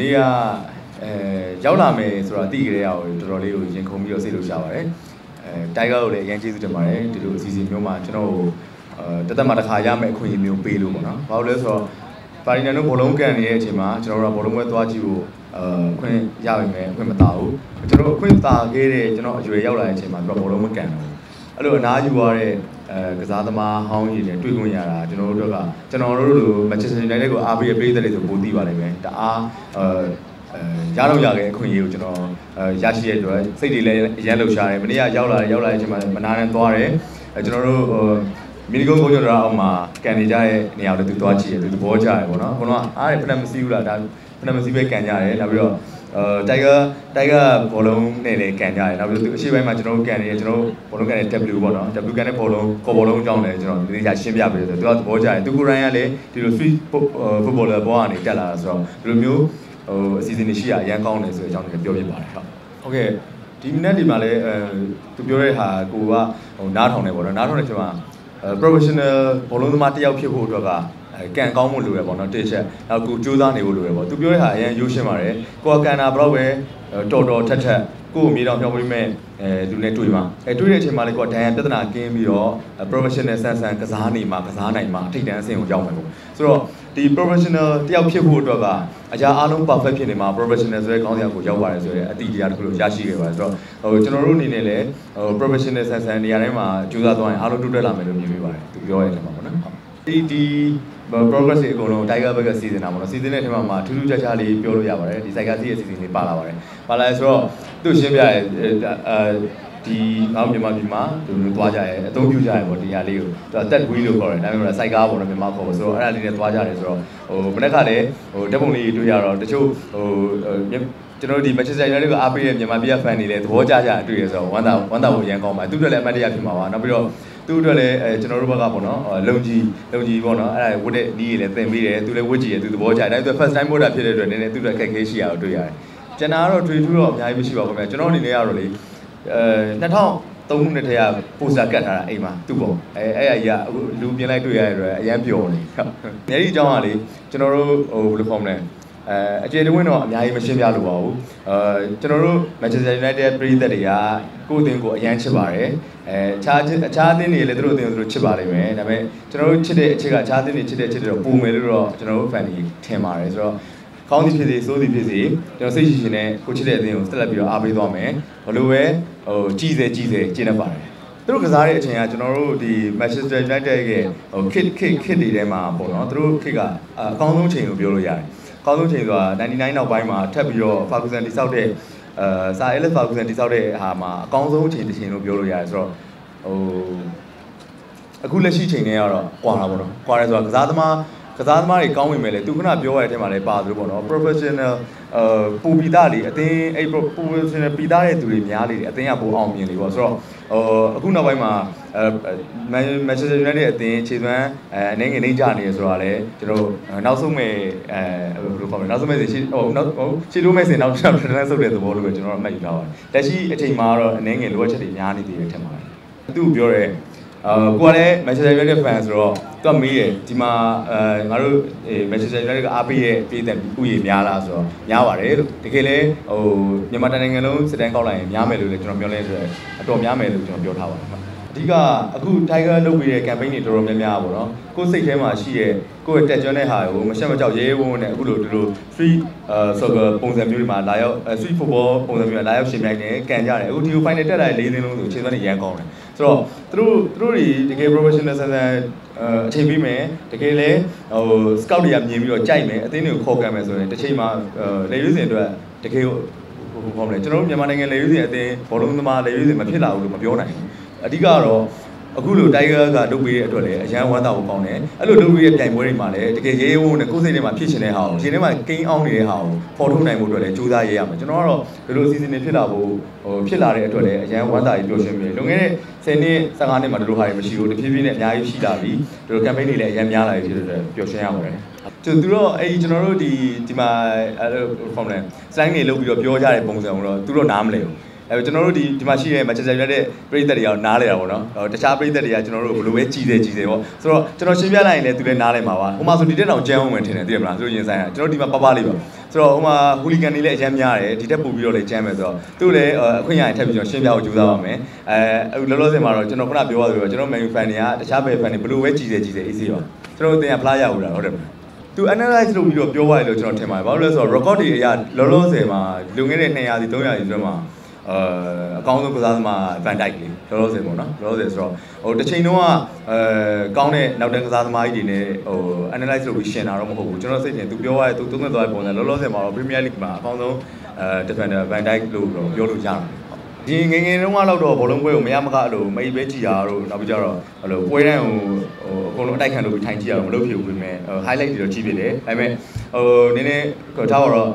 နေ့ကအဲရောက်လာမယ်ဆိုတာသိကြရအောင်တော်တော်လေးကိုရင်ခုန်ပြီးတော့စိတ်လှုပ်ရှားပါတယ်အဲတိုင်ဂါကိုလည်းအရင်ကျေးဇူးတင်ပါတယ်ဒီလိုအစီအစဉ်မျိုးမှာကျွန်တော်တို့အဲတသက်မှာတစ်ခါရမယ်အခွင့်အရေးမျိုးပေးလို့ပေါ့နော်ဘာလို့လဲဆိုတော့ပါရီနန်တို့ဘောလုံးကန်နေတဲ့အချိန်မှာကျွန်တော်တို့ကဘောလုံးပွဲသွားကြည့်ဖို့အဲအခွင့်ရပါမယ်အခွင့်မတာဘူးကျွန်တော်တို့အခွင့်တာခဲ့တဲ့ကျွန်တော်အရွယ်ရောက်လာတဲ့အချိန်မှာကျွန်တော်ဘောလုံးမကန်တော့ဘူး အဲ့လိုအနားယူရတဲ့အဲကစားသမားဟောင်းကြီးတွေတွေ့ခွင့်ရတာကျွန်တော်တို့ကကျွန်တော်တို့လို Manchester United ကိုအားပေးပေးတဲ့တွေဆိုပိုသိပါလိမ့်မယ်တအားအဲအဲရတော့ရခဲ့အခွင့်အရေးကိုကျွန်တော်အဲရရှိရတဲ့အတွက်စိတ်တွေလည်းအရန်လှုပ်ရှားတယ်မနေ့ကရောက်လာတယ်ရောက်လာတဲ့အချိန်မှာမနာနဲ့သွားတယ်အဲကျွန်တော်တို့ဟိုမီနီကုန်းကုန်းကျော်တော်အောင်မှာကန်နေကြတဲ့နေရာကိုသူသွားကြည့်တယ်သူသဘောကျတယ်ပေါ့နော်ဘုံတော့အားရဖနမစီဘူးလားဒါဖနမစီပဲကန်ကြတယ်နောက်ပြီးတော့အဲ တိုင်ဂါတိုင်ဂါဘောလုံးနဲ့လည်းကန်ကြတယ်နောက်ပြီးတော့သူအရှိပိုင်းမှာကျွန်တော်တို့ကန်နေတယ်ကျွန်တော်တို့ဘောလုံးကန်နေ W ပေါ့နော် W ကန်တဲ့ဘောလုံးကော်ဘောလုံးအကြောင်းလည်းကျွန်တော်ဒီနေ့ရှင်းပြပေးတယ်သူကသဘောကျတယ်သူကိုရိုင်းကလည်းဒီလို street footballer ဘောကနေတက်လာတာဆိုတော့ဒီလိုမျိုးဟိုအစီအစဉ်တွေရှိရအရန်ကောင်းတယ်ဆိုတဲ့အကြောင်းတွေပြောပြပါတယ်ဟုတ်ဟုတ်ကဲ့ဒီမနေ့ဒီမှာလည်းအဲသူပြောတဲ့ဟာကိုကဟိုနားထောင်နေပေါ့နော်နားထောင်နေချိန်မှာ professional ဘောလုံးသမားတစ်ယောက်ဖြစ်ဖို့အတွက်က ကန်ကောင်းမှုလိုရပေါ့နော်တစ်ချက်နောက်ကိုစူးစမ်းနေဖို့လိုရပေါ့သူပြောတဲ့ဟာအရင်ရိုးရှင်းပါတယ်ကိုကကန်တာဘယ်တော့ပဲတော်တော်ထက်ထက်ကို့မြေတောင်ပြောင်းပြီးမဲ့အဲလူနဲ့တွေ့မှာအဲတွေ့တဲ့အချိန်မှာလည်းကိုကဒဏ်ရာပြဿနာကင်းပြီးတော့ professional ဆန်ဆန်ကစားနေမှာကစားနိုင်မှာအထိတ်တန်းအဆင့်ကိုရောက်မယ်ပေါ့ဆိုတော့ဒီ professional တယောက်ဖြစ်ဖို့အတွက်ကအရာအားလုံး perfect ဖြစ်နေမှာ professional ဆိုတဲ့ခေါင်းစဉ်ကိုရောက်ပါတယ်ဆိုတဲ့အတိတရားတစ်ခုလို့ရရှိခဲ့ပါတယ်ဆိုတော့ဟိုကျွန်တော်တို့အနေနဲ့လည်းဟို professional ဆန်ဆန်နေရာတိုင်းမှာကြိုးစားသွားရင်အားလုံးတိုးတက်လာမယ်လို့မြင်မိပါတယ်သူပြောရတဲ့မှာပေါ့နော်ဒီဒီ progress တွေအကုန်လုံး Tiger Bag စီစဉ်တာပေါ့နော်စီစဉ်တဲ့အထက်မှာထူးထူးခြားခြားလေးပြောလို့ရပါတယ်ဒီ Tiger စီရဲ့စီစဉ်လေးပါလာပါတယ်ပါလာဆိုတော့သူ့ရှင်းပြရဲအဲဒီငါ့မြန်မာပြည်မှာသူတို့သွားကြရဲအသုံးပြုကြရဲပေါ့ဒီဟာလေးကိုသူတက်ဝီးလို့ခေါ်တယ်ဒါပေမဲ့စိုက်ကားပေါ့နော်မြန်မာခေါ်ဆိုတော့အဲ့ဒါလေးနဲ့သွားကြတယ်ဆိုတော့ဟိုမနေ့ကလည်းဟိုဓာတ်ပုံလေးတွေ့ရတော့တချို့ဟို ကျွန်တော်ဒီ Manchester United ကအားပေးတဲ့မြန်မာပြည်က fan တွေလည်းသဘောကျကြတွေ့ရဆိုတော့ဝမ်းသာဝမ်းသာဖို့အရင်ကောင်းပါသူတို့လည်းအမှတ်တရဖြစ်မှာပါနောက်ပြီးတော့သူ့အတွက်လည်းအဲကျွန်တော်တို့ဘက်ကပေါ့နော်လုံကြီးလုံကြီးပေါ့နော်အဲ့ဒါဝတ်တဲ့နီးရည်လည်းသင်ပေးတယ်သူလည်းဝတ်ကြည့်ရသူသဘောကျတယ်ဒါပေမဲ့ first time voter ဖြစ်တဲ့အတွက်နည်းနည်းသူ့အတွက်ခက်ခဲရှိရအောင်တွေ့ရတယ်ကျွန်တော်ကတော့ trade ထူးတော့အများကြီးမရှိပါဘူးခင်ဗျာကျွန်တော်အနေနဲ့ကတော့လေအဲ2000သုံးခုနဲ့တည်းကပိုစတာကတ်ထားတာအိမ်မှာသူ့ပေါ့အဲအဲ့အရာအခုလူပြင်လိုက်တွေ့ရတဲ့အတွက်အရန်ပျော်နေဟုတ်။ညဒီအကြောင်းကလေကျွန်တော်တို့ဟိုဘယ်လိုခေါ်မလဲ အဲအခြေတဝင်းတော့အများကြီးမရှင်းပြလို့ပါဘူးအဲကျွန်တော်တို့ Manchester United ပြည်သက်တွေကကိုယ့်အသင်းကိုအရန်ချစ်ပါတယ်အဲအခြားအခြားအသင်းတွေလည်းသူတို့အသင်းတို့ချစ်ပါလိမ့်မယ်ဒါပေမဲ့ကျွန်တော်တို့ချစ်တဲ့အချက်ကအခြားအသင်းတွေချစ်တဲ့ချစ်တဲ့တော့ပုံမယ်လို့တော့ကျွန်တော်တို့ fan တွေထင်ပါတယ်ဆိုတော့ကောင်းသည်ဖြစ်စေဆိုးသည်ဖြစ်စေကျွန်တော်စိတ်ရှိရှင်နဲ့ကိုချစ်တဲ့အသင်းကိုဆက်လက်ပြီးတော့အားပေးသွားမယ်ဘလို့ပဲဟိုကြီးစေကြီးစေကျင်းနေပါတယ်သူတို့ကစားတဲ့အချိန်ကကျွန်တော်တို့ဒီ Manchester United ရဲ့ဟို kit kit kit တွေထဲမှာပေါ့နော်သူတို့ kit ကအကောင်းဆုံးချိန်ကိုပြောလို့ရတယ် ကောင်းဆုံးချိန်ဆိုတာ99နောက်ပိုင်းမှာထပ်ပြီးတော့ Ferguson တိစောက်တဲ့အဲစာ Alex Ferguson တိစောက်တဲ့ဟာမှာအကောင်းဆုံးချိန်တစ်ချိန်လို့ပြောလို့ရတယ်ဆိုတော့ဟိုအခုလက်ရှိချိန်နဲ့ကတော့ကွာတာပေါ့နော်ကွာတယ်ဆိုတာကစားသမား ကစားသမားတွေကောင်းဝင်မယ်လေသူခုနပြောရတဲ့အထဲမှာလည်းပါသလိုပေါ့နော် professional အဲပူပီသားတွေအတင်းအဲ့ professional ပီသားတဲ့သူတွေများလေတယ်အတင်းကပိုအောင်မြင်လေပေါ့ဆိုတော့ဟိုအခုနောက်ပိုင်းမှာအဲ Manchester United အတင်းခြေစွမ်းအဲအနေငယ်နေကြနေရဆိုတာလေကျွန်တော်နောက်ဆုံးမဲ့အဲဘယ်လိုခေါ်မလဲနောက်ဆုံးမဲ့စီဟိုနောက်ဟိုခြေလိုမဲ့စီနောက်နောက်တန်းဆုပ်တဲ့သဘောလိုပဲကျွန်တော်အမှတ်ယူထားပါတယ်လက်ရှိအချိန်မှာတော့အနေငယ်လိုအပ်ချက်တွေများနေသေးတယ်ထင်ပါတယ်သူပြောရဲ အာကိုကလည်း Manchester United fan ဆိုတော့သူကမေးတယ်ဒီမှာအဲငါတို့ Manchester United ကအားပေးရဲ့ပြည်သက်ဥယျာဉ်များလားဆိုတော့များပါတယ်လို့တကယ်လဲဟိုမြန်မာနိုင်ငံလုံးစစ်တမ်းကောက်လိုက်ရင်များမယ်လို့လည်းကျွန်တော်ပြောလဲဆိုတော့အတော်များမယ်လို့ကျွန်တော်ပြောထားပါတယ် အဓိကအခု Tiger လုပ်ပြီးတဲ့ campaign တွေတော်တော်များများပေါ့နော်ကိုယ်စိတ်ထဲမှာရှိရဲ့ကိုယ့်ရဲ့တက်ကြွတဲ့ဟာကိုမရှက်မကြောက်ရဲရဲဝံ့ဝံ့နဲ့အခုလိုဒီလို free soccer ပုံစံမျိုးတွေမှာလာရောက် street football ပုံစံမျိုးမှာလာရောက်ရှင်ပြိုင်တယ်ကန်ကြတယ်အခုဒီ final တက်လာတဲ့၄သင်းလုံးဆိုခြေစွမ်းတွေရန်ကောင်းတယ်ဆိုတော့သူတို့သူတို့တွေတကယ် professional ဆန်ဆန်အချိန်ပေးမယ်တကယ်လဲဟို scout တွေကမြင်ပြီးတော့ကြိုက်မယ်အသင်းတွေကိုခေါ်ကန်မယ်ဆိုရင်တစ်ချိန်မှာလေရွေးစင်အတွက်တကယ်ဟိုခေါ်မလဲကျွန်တော်တို့မြန်မာနိုင်ငံလေရွေးစင်အသင်းဘောလုံးသမားလေရွေးစင်မဖြစ်လာဘူးလို့မပြောနိုင်ဘူး အဓိကတော့အခုလိုတိုင်ဂါကလုပ်ပေးတဲ့အတွက်လည်းအရန်ဝမ်းသာဖို့ကောင်းတယ်အဲ့လိုလုပ်ပေးတဲ့ပြိုင်ပွဲတွေမှာလည်းတကယ်ရေးဝုန်းနဲ့ကိုယ်စိတ်ထဲမှာဖြစ်ရှင်တဲ့ဟာကိုရှင်ထဲမှာကိန်းအောင်နေတဲ့ဟာကိုပေါ်ထုတ်နိုင်ဖို့အတွက်လည်းကြိုးစားရေးရမယ်ကျွန်တော်ကတော့ဒီလိုအစီအစဉ်တွေဖြစ်လာဖို့ဟိုဖြစ်လာတဲ့အတွက်လည်းအရန်ဝမ်းသာကြီးပျော်ရွှင်ပြီလွန်ခဲ့တဲ့10နှစ်15နှစ်မှာဒီလိုဟာတွေမရှိဘူးတဖြည်းဖြည်းနဲ့အများကြီးရှိလာပြီဒီလို campaign တွေလည်းအရန်များလာပြီဖြစ်တဲ့အတွက်ပျော်ရွှင်ရပါတယ်ကျသူတို့အဲ့ဒီကျွန်တော်တို့ဒီဒီမှာအဲ့လို form လဲ slide တွေလုပ်ပြီးတော့ပြောကြတဲ့ပုံစံကိုတော့သူတို့နားမလဲဘူး အဲကျွန်တော်တို့ဒီဒီမှာရှိတဲ့ Manchester United ပြည်သက်တွေကတော့နားလဲတာပေါ့နော်ဟိုတခြားပြည်သက်တွေကကျွန်တော်တို့ဘယ်လိုပဲကြည်တယ်ကြည်တယ်ပေါ့ဆိုတော့ကျွန်တော်ရှင်းပြလိုက်ရင်လည်းသူလည်းနားလဲမှာပါဟိုမှာဆိုဒီတက်တောင်ကြမ်းအောင်ဝင်ထင်တယ်သိရမလားသူတို့ရင်ဆိုင်ကကျွန်တော်ဒီမှာပပလေးပါဆိုတော့ဟိုမှာဟူလီဂန်တွေလည်းအကျမ်းများတယ်ဒီတက်ပို့ပြီးတော့လည်းကြမ်းမယ်ဆိုတော့သူလည်းအခွင့်အရေးထပ်ပြီးကျွန်တော်ရှင်းပြဖို့ကြိုးစားပါမယ်အဲအခုလောလောဆယ်မှာတော့ကျွန်တော်ခုနပြောရသလိုကျွန်တော် Man U fan တွေကတခြားဘယ် fan တွေဘယ်လိုပဲကြည်တယ်ကြည်တယ် easy ပါကျွန်တော်အတင်ကဖလားရဘူးလားဟုတ်တယ်သူ analyze လုပ်ပြီးတော့ပြောသွားတယ်လို့ကျွန်တော်ထင်ပါတယ်။ဘာလို့လဲဆိုတော့ record တွေအရလောလောဆယ်မှာလွန်ခဲ့တဲ့200စီ300စီဆိုတော့မှာ အာအကောင်းဆုံးကစားသမား Van Dijk လေလောလောဆယ်ပေါ့နော်လောလောဆယ်ဆိုတော့ဟိုတစ်ချိန်တုန်းကအဲကောင်းတဲ့နောက်တန်းကစားသမားကြီးတွေနဲ့ဟို analyze လုပ်ပြီးရှင်းတာတော့မဟုတ်ဘူးကျွန်တော်စိတ်ထင်သူပြောရတဲ့သူသုံးသပ်သွားတဲ့ပုံစံလောလောဆယ်မှာတော့ Premier League မှာအကောင်းဆုံးအဲ defender Van Dijk လို့ပြောလို့ရတယ် ဒီငငယ်တုန်းကတော့ဘောလုံးပွဲကိုမရမကအဲ့လိုမိပဲကြည်ရတော့နောက်ပြီးကြတော့အဲ့လိုပွဲတန်းကိုဟိုအကုန်လုံးအတိုက်ခံလုပ်ပြီးထိုင်ကြည့်ရတော့မလုပ်ဖြစ်ဘူးပြင်မဲ့ highlight တွေတော့ကြည့်ဖြစ်တယ်ဒါပေမဲ့ဟိုနည်းနည်းထားပါတော့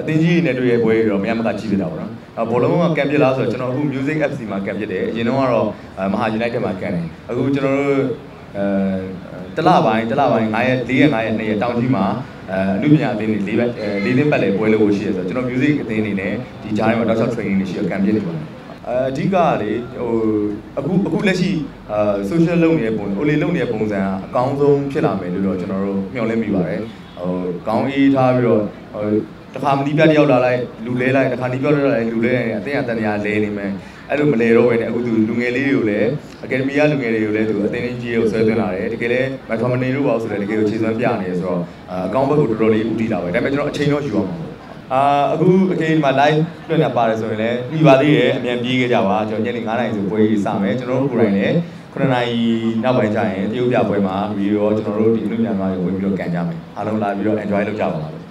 အတင်းကြီးနဲ့တွေ့ရပွဲတွေတော့မရမကကြည့်ဖြစ်တာပေါ့နော်အဲ့ဘောလုံးကကန်ပြစ်လားဆိုတော့ကျွန်တော်အခု music FC မှာကန်ပြစ်တယ်အရင်တုန်းကတော့မဟာ United မှာကန်တယ်အခုကျွန်တော်တို့အဲတလပိုင်းတလပိုင်း9ရက်4ရက်5ရက်2ရက်တောင်ကြီးမှာ အဲအမှုပညာအသင်းတွေ၄ဘက်၄သင်းပတ်လေပွဲလို့ရှိရဆိုတော့ကျွန်တော် music အသင်းတွေနဲ့ဒီဂျားတွေမှာတောက်လျှောက် training တွေရှိရကန်ပြစ်နေပါတယ်အဓိကလေဟိုအခုအခုလက်ရှိအာ social လုပ်နေတဲ့ပုံ OLE လုပ်နေတဲ့ပုံစံကအကောင်းဆုံးဖြစ်လာမယ်လို့တော့ကျွန်တော်တို့မျှော်လင့်မိပါတယ်ဟိုကောင်းအေးထားပြီးတော့ဟို တခါမနီးပြတယောက်လာလိုက်လူလဲလိုက်တခါနီးပြတယောက်လာလိုက်လူလဲလိုက်အတင်းအတန်ရလဲနေမယ်အဲ့လိုမလဲတော့ဘဲနဲ့အခုသူလူငယ်လေးတွေကိုလည်းအကယ်ဒမီကလူငယ်တွေကိုလည်းသူအတင်းကြီးကြီးကိုဆွဲသွင်းလာတယ်တကယ်လည်းမက်ထမနီတို့ပါဆိုလည်းတကယ်ကိုခြေစွမ်းပြနေဆိုတော့အကောင်းဘက်ကိုတော်တော်လေးဦးတည်လာပဲဒါပေမဲ့ကျွန်တော်အချိန်တော့ယူအောင်ပါအာအခုအကယ်ဒီမှာ live လွှင့်နေပါတယ်ဆိုရင်လည်းပြီးပါသေးတယ်အမြန်ပြေးခဲ့ကြပါကျွန်တော်ညနေ9:00နာရီဆိုပွဲကြီးစမယ်ကျွန်တော်တို့ကိုယ်တိုင်လည်း9နာရီနောက်ပိုင်းကျရင်တရုတ်ပြပွဲမှာပြီးတော့ကျွန်တော်တို့ဒီလူမြန်မှာဝင်ပြီးတော့ကန်ကြမယ်အားလုံးလာပြီးတော့ enjoy လုပ်ကြပါပါ